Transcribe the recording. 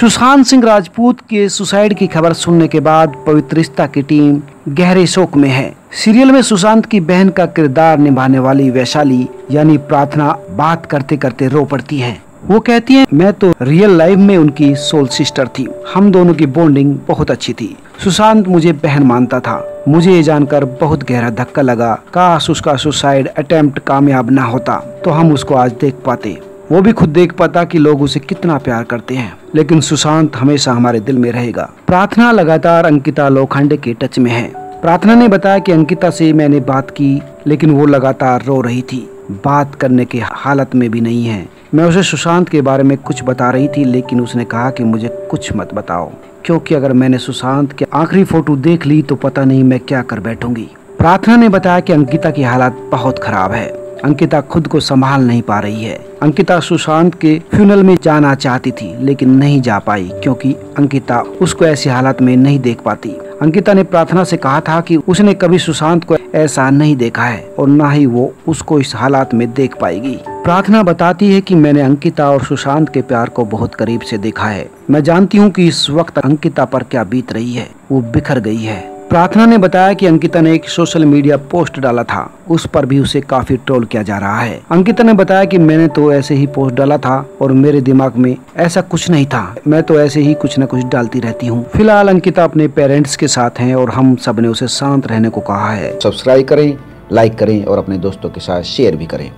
सुशांत सिंह राजपूत के सुसाइड की खबर सुनने के बाद पवित्र रिश्ता की टीम गहरे शोक में है। सीरियल में सुशांत की बहन का किरदार निभाने वाली वैशाली, यानी प्रार्थना, बात करते करते रो पड़ती है। वो कहती है, मैं तो रियल लाइफ में उनकी सोल सिस्टर थी। हम दोनों की बॉन्डिंग बहुत अच्छी थी। सुशांत मुझे बहन मानता था। मुझे ये जानकर बहुत गहरा धक्का लगा। काश उसका सुसाइड अटेम्प्ट कामयाब ना होता तो हम उसको आज देख पाते। वो भी खुद देख पाता कि लोग उसे कितना प्यार करते हैं। लेकिन सुशांत हमेशा हमारे दिल में रहेगा। प्रार्थना लगातार अंकिता लोखंडे के टच में है। प्रार्थना ने बताया कि अंकिता से मैंने बात की, लेकिन वो लगातार रो रही थी। बात करने के हालत में भी नहीं है। मैं उसे सुशांत के बारे में कुछ बता रही थी, लेकिन उसने कहा कि मुझे कुछ मत बताओ। क्योंकि अगर मैंने सुशांत के आखिरी फ़ोटो देख ली तो पता नहीं मैं क्या कर बैठूँगी। प्रार्थना ने बताया कि अंकिता की हालत बहुत खराब है। अंकिता खुद को संभाल नहीं पा रही है। अंकिता सुशांत के फ्यूनल में जाना चाहती थी, लेकिन नहीं जा पाई, क्योंकि अंकिता उसको ऐसी हालत में नहीं देख पाती। अंकिता ने प्रार्थना से कहा था कि उसने कभी सुशांत को ऐसा नहीं देखा है, और न ही वो उसको इस हालात में देख पाएगी। प्रार्थना बताती है कि मैंने अंकिता और सुशांत के प्यार को बहुत करीब से देखा है। मैं जानती हूँ कि इस वक्त अंकिता पर क्या बीत रही है, वो बिखर गई है। प्रार्थना ने बताया कि अंकिता ने एक सोशल मीडिया पोस्ट डाला था। उस पर भी उसे काफ़ी ट्रोल किया जा रहा है। अंकिता ने बताया कि मैंने तो ऐसे ही पोस्ट डाला था और मेरे दिमाग में ऐसा कुछ नहीं था। मैं तो ऐसे ही कुछ न कुछ डालती रहती हूँ। फ़िलहाल अंकिता अपने पेरेंट्स के साथ है और हम सबने उसे शांत रहने को कहा है। सब्सक्राइब करें, लाइक करें और अपने दोस्तों के साथ शेयर भी करें।